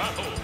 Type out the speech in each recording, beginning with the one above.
battle.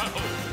Battle.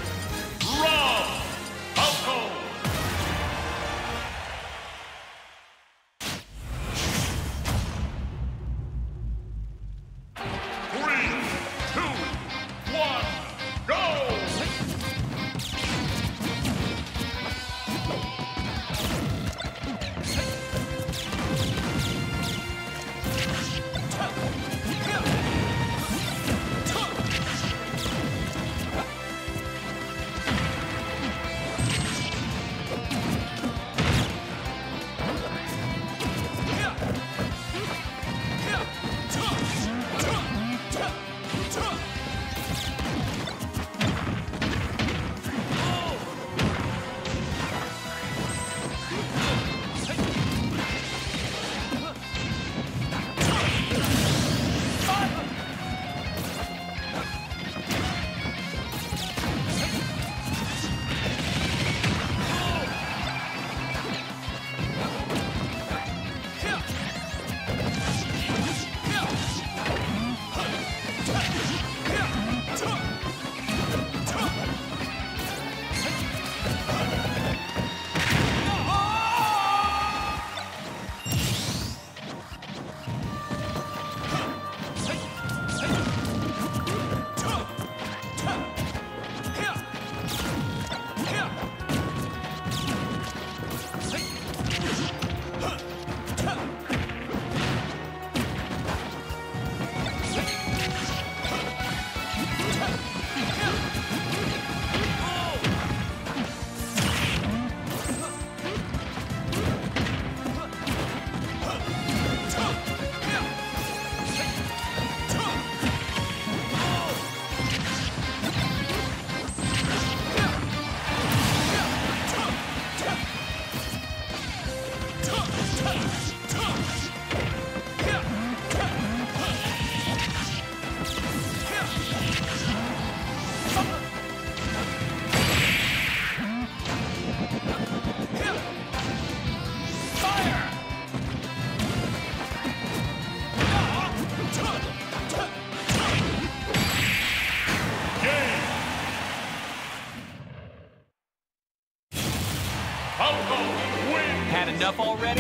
Already?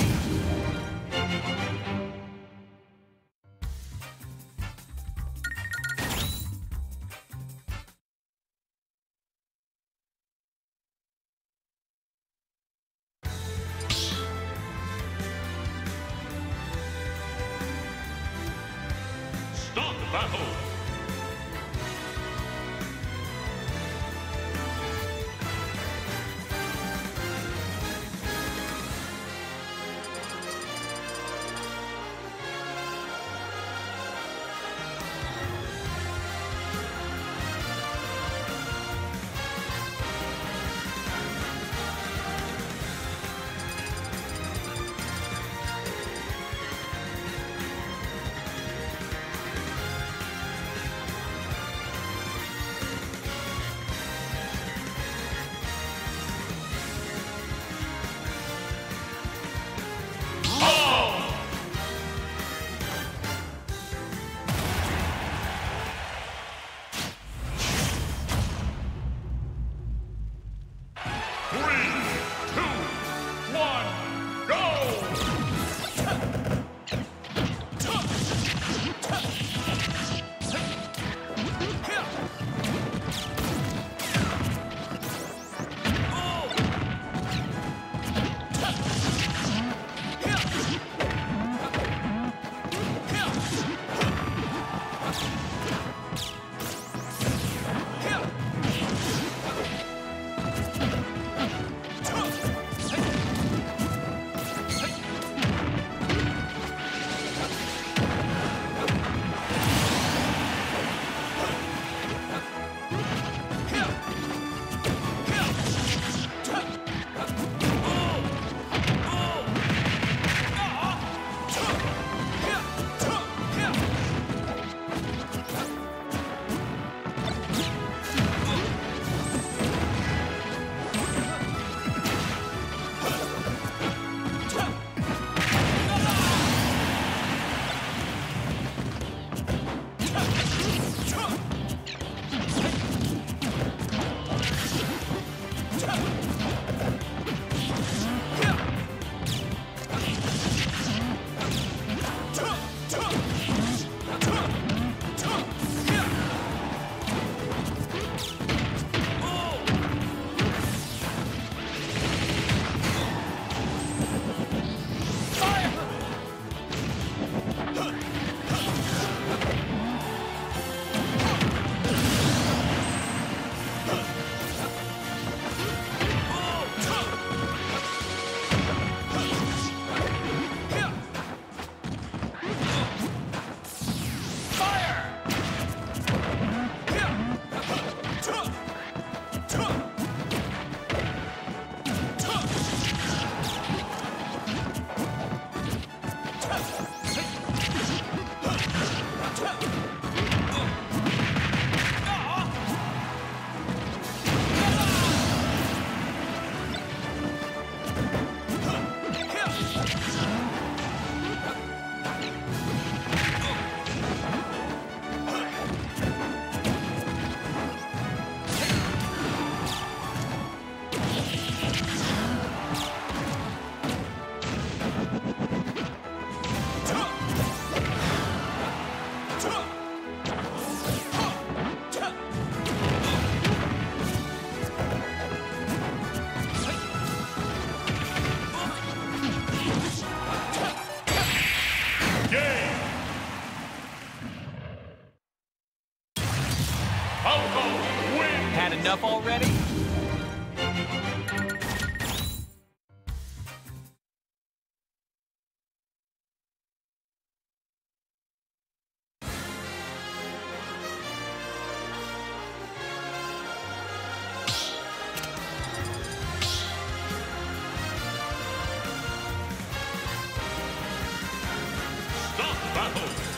Battle.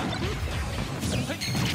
はい